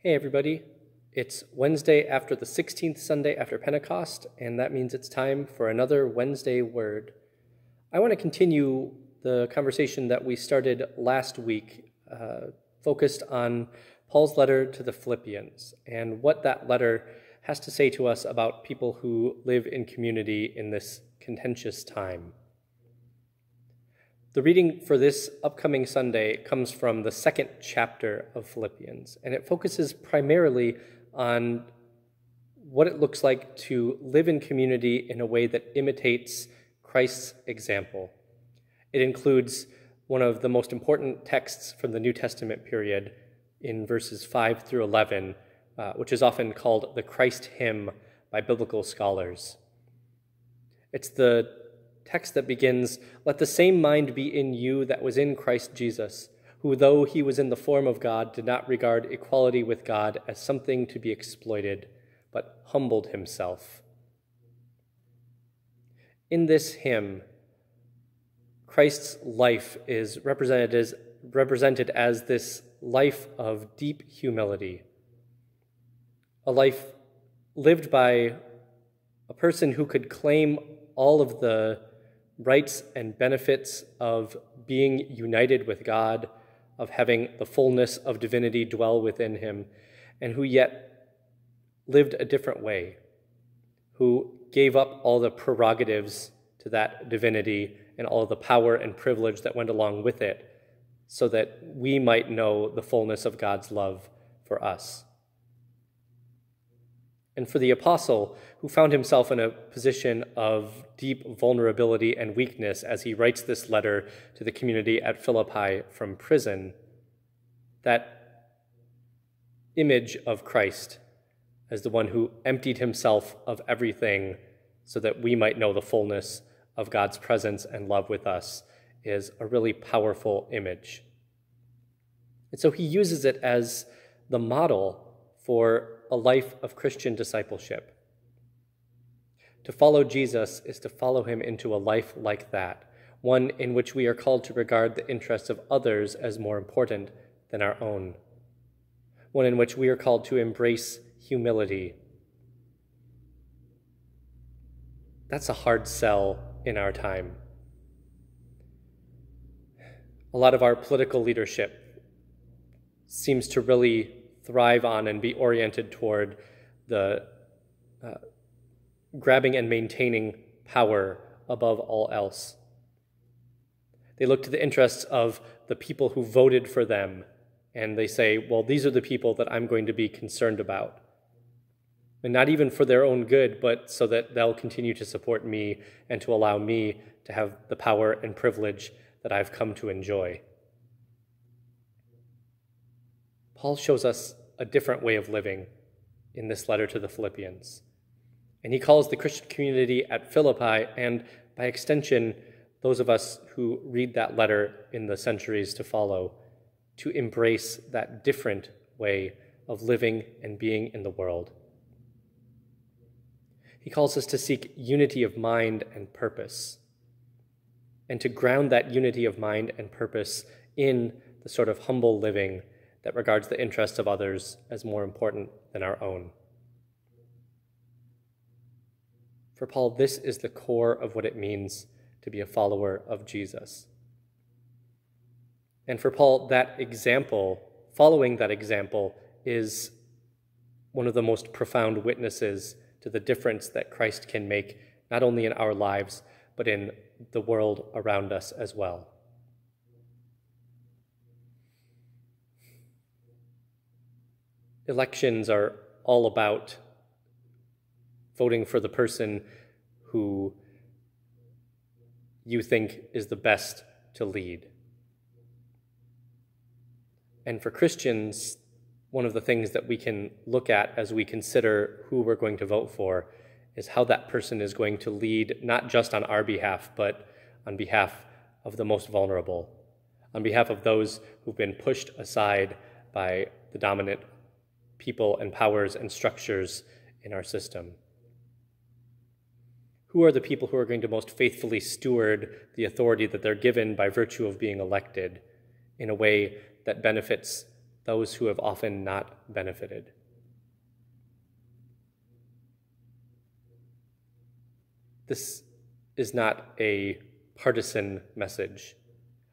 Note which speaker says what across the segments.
Speaker 1: Hey, everybody. It's Wednesday after the 16th Sunday after Pentecost, and that means it's time for another Wednesday Word. I want to continue the conversation that we started last week, uh, focused on Paul's letter to the Philippians and what that letter has to say to us about people who live in community in this contentious time. The reading for this upcoming Sunday comes from the second chapter of Philippians, and it focuses primarily on what it looks like to live in community in a way that imitates Christ's example. It includes one of the most important texts from the New Testament period in verses 5 through 11, uh, which is often called the Christ hymn by biblical scholars. It's the text that begins, Let the same mind be in you that was in Christ Jesus, who, though he was in the form of God, did not regard equality with God as something to be exploited, but humbled himself. In this hymn, Christ's life is represented as, represented as this life of deep humility, a life lived by a person who could claim all of the rights and benefits of being united with God, of having the fullness of divinity dwell within him, and who yet lived a different way, who gave up all the prerogatives to that divinity and all the power and privilege that went along with it, so that we might know the fullness of God's love for us and for the apostle who found himself in a position of deep vulnerability and weakness as he writes this letter to the community at Philippi from prison, that image of Christ as the one who emptied himself of everything so that we might know the fullness of God's presence and love with us is a really powerful image. And so he uses it as the model for a life of Christian discipleship. To follow Jesus is to follow him into a life like that, one in which we are called to regard the interests of others as more important than our own, one in which we are called to embrace humility. That's a hard sell in our time. A lot of our political leadership seems to really thrive on and be oriented toward the uh, grabbing and maintaining power above all else. They look to the interests of the people who voted for them, and they say, well, these are the people that I'm going to be concerned about. And not even for their own good, but so that they'll continue to support me and to allow me to have the power and privilege that I've come to enjoy. Paul shows us a different way of living in this letter to the Philippians. And he calls the Christian community at Philippi, and by extension, those of us who read that letter in the centuries to follow, to embrace that different way of living and being in the world. He calls us to seek unity of mind and purpose, and to ground that unity of mind and purpose in the sort of humble living that regards the interests of others as more important than our own. For Paul, this is the core of what it means to be a follower of Jesus. And for Paul, that example, following that example, is one of the most profound witnesses to the difference that Christ can make, not only in our lives, but in the world around us as well. Elections are all about voting for the person who you think is the best to lead. And for Christians, one of the things that we can look at as we consider who we're going to vote for is how that person is going to lead, not just on our behalf, but on behalf of the most vulnerable, on behalf of those who've been pushed aside by the dominant people and powers and structures in our system? Who are the people who are going to most faithfully steward the authority that they're given by virtue of being elected in a way that benefits those who have often not benefited. This is not a partisan message.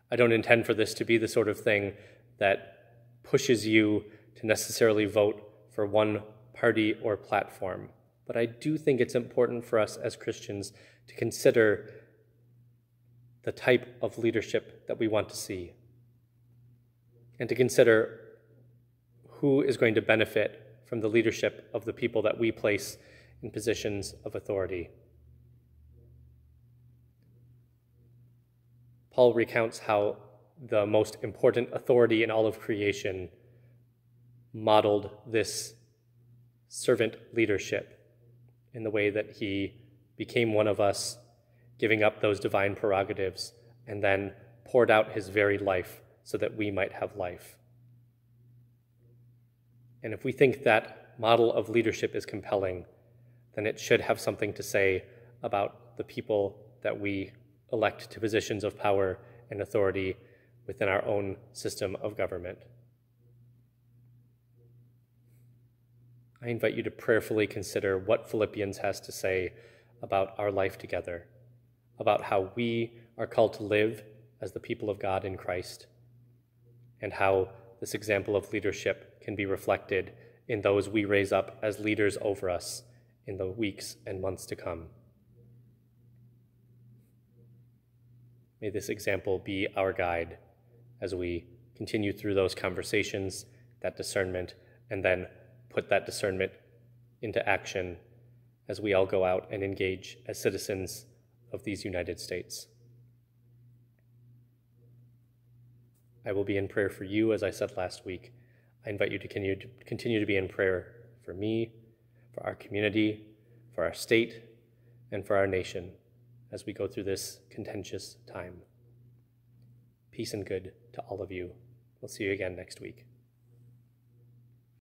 Speaker 1: I don't intend for this to be the sort of thing that pushes you to necessarily vote for one party or platform. But I do think it's important for us as Christians to consider the type of leadership that we want to see and to consider who is going to benefit from the leadership of the people that we place in positions of authority. Paul recounts how the most important authority in all of creation modeled this servant leadership in the way that he became one of us, giving up those divine prerogatives, and then poured out his very life so that we might have life. And if we think that model of leadership is compelling, then it should have something to say about the people that we elect to positions of power and authority within our own system of government. I invite you to prayerfully consider what Philippians has to say about our life together, about how we are called to live as the people of God in Christ, and how this example of leadership can be reflected in those we raise up as leaders over us in the weeks and months to come. May this example be our guide as we continue through those conversations, that discernment, and then put that discernment into action as we all go out and engage as citizens of these United States. I will be in prayer for you, as I said last week. I invite you to continue, to continue to be in prayer for me, for our community, for our state, and for our nation as we go through this contentious time. Peace and good to all of you. We'll see you again next week.